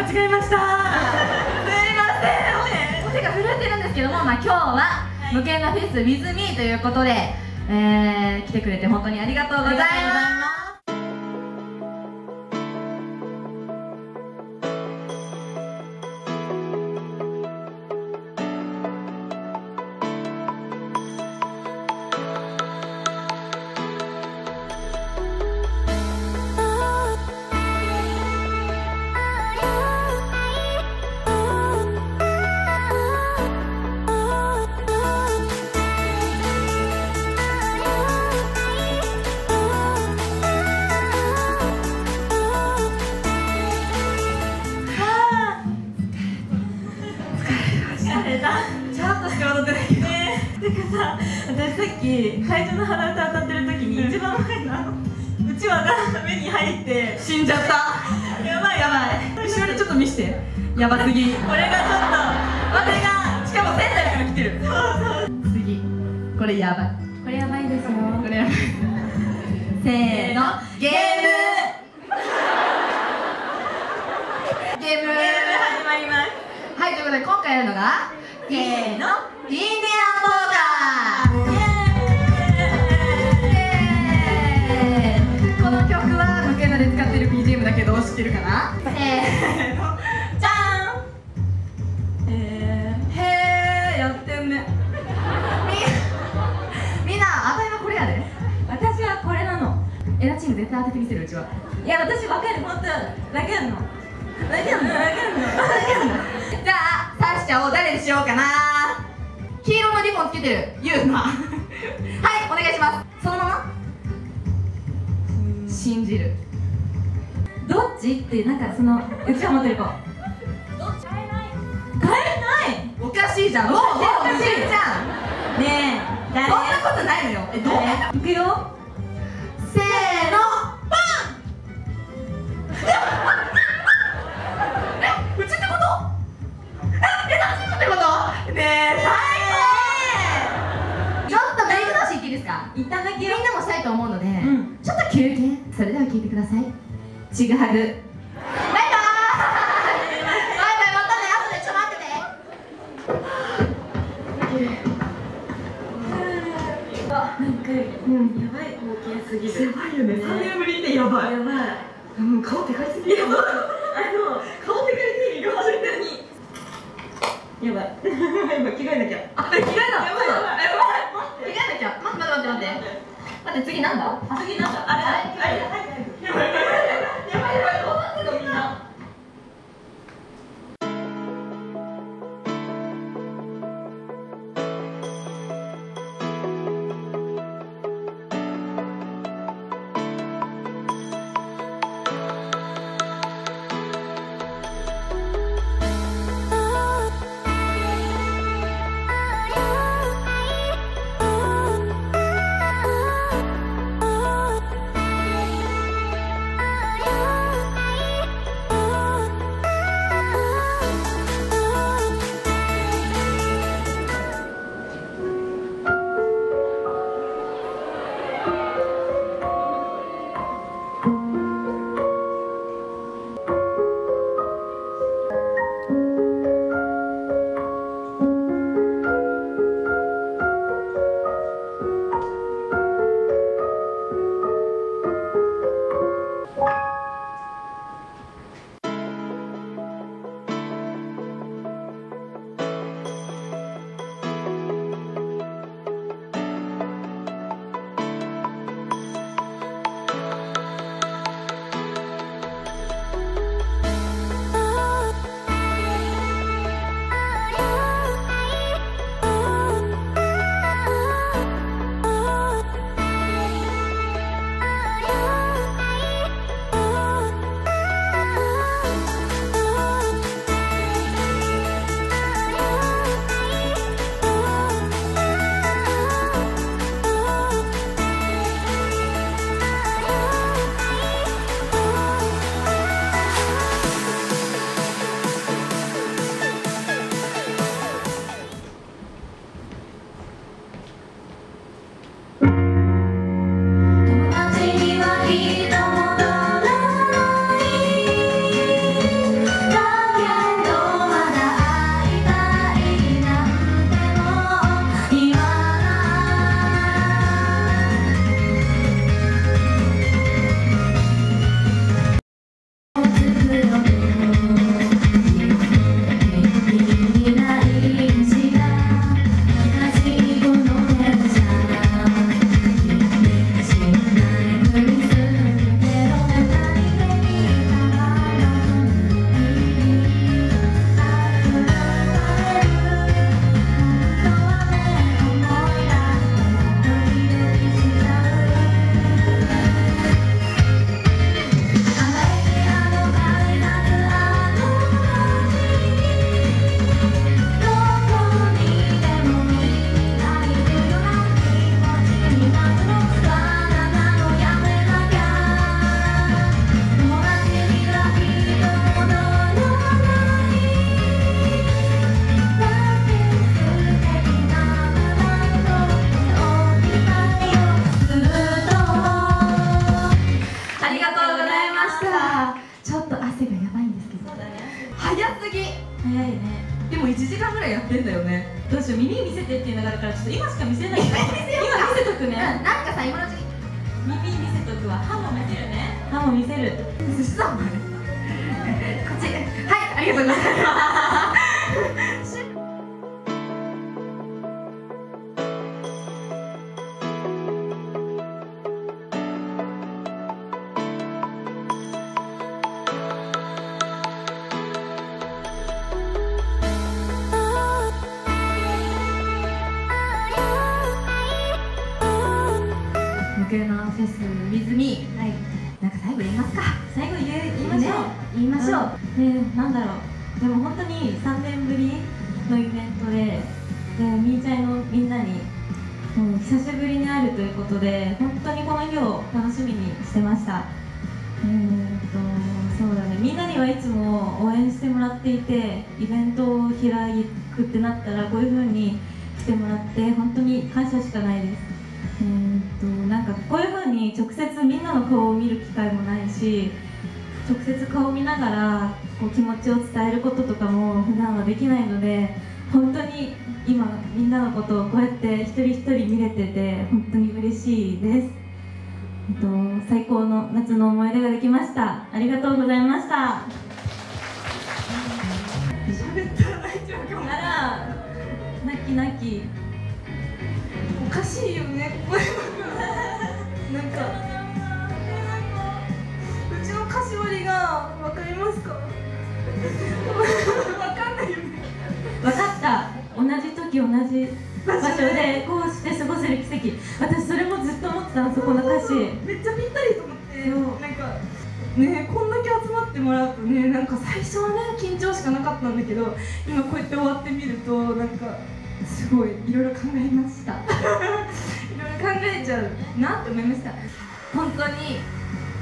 違えました。すいません。手が震えてるんですけども、まあ、今日は無形なフェス WithMe ということで、えー、来てくれて本当にありがとうございますかさ私さっき会場の鼻歌歌ってる時に一番前のうちわが目に入って死んじゃった。やばい。やばい後ろにちょっと見して。やばすぎ。これがちょっとこれがしかも仙台から来てる。次。これやばい。これやばいですよ。これやばい。せーの。ゲーム。ゲーム。ゲーム始まります。はいということで今回やるのがせーのインディアンボーダー。イエーイ。この曲は無形なで使ってる BGM だけど知ってるかな？せーの。じゃん。えへーやってんね。みみんな当たりはこれやで。ー、私はこれなの。エラチーム絶対当ててみせるうちは。いや私わかる本当わかるの。わかるの。わかるの。じゃあサッシャを誰にしようかな？黄色のリボンつけてる。ユウマ。はいお願いします。そのまま？信じる。どっち？ってなんかそのうちわ持ってる子。変えない。変えない？おかしいじゃん。もうもうおかしいじゃん。ねえ誰そんなことないのよえどういくよちぐはぐんか、うん、やばい。光景すぎるやばいよね3年ぶりってやばいやばいうん顔でかいすぎやばいあの顔でかいすぎる顔でかいやばい今着替えなきゃあえ着替えなやばいやばいやばい着替えなきゃ待って待って待って待って待って次なんだあ次なんだあれあれあれ早すぎ。早いね。でも1時間ぐらいやってんだよね。どうしよう耳見せてっていうのがあるからちょっと今しか見せないけど。今見せとくうんねなんかさ今の時期。耳見せとくわ。歯も見せるね。歯も見せる。寿司さんこっちはいありがとうございます言いましょう、ねなんだろう。でも本当に3年ぶりのイベントででみーちゃんのみんなにもうことで本当にこの日を楽しみにしてました。えー、っとそうだね。みんなにはいつも応援してもらっていてイベントを開くってなったらこういう風に来てもらって本当に感謝しかないです。えー、っとなんかこういう風に直接みんなの顔を見る機会もないし直接顔を見ながらこう気持ちを伝えることとかも普段はできないので本当に今みんなのことをこうやって一人一人見れてて本当に嬉しいです、えっと、最高の夏の思い出ができました。ありがとうございました。喋ったら泣いちゃうかもあら泣き泣き。おかしいよね。なんかうちの菓子折りがわかりますか？わかんないよね。分かった。同じ時同じ場所でこうして過ごせる奇跡。私それもずっと思ってたのそこの歌詞。めっちゃぴったりと思って。なんかねこんだけ集まってもらうとねなんか最初はね緊張しかなかったんだけど今こうやって終わってみるとなんかすごいいろいろ考えました。いろいろ考えちゃうなって思いました。本当に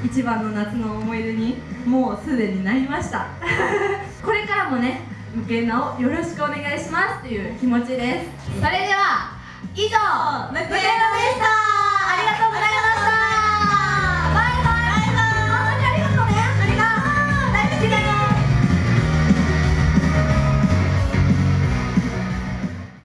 一番の夏の思い出にもうすでになりました。これからもね無け直をよろしくお願いしますという気持ちです。それでは以上無エロでした。ありがとうございました。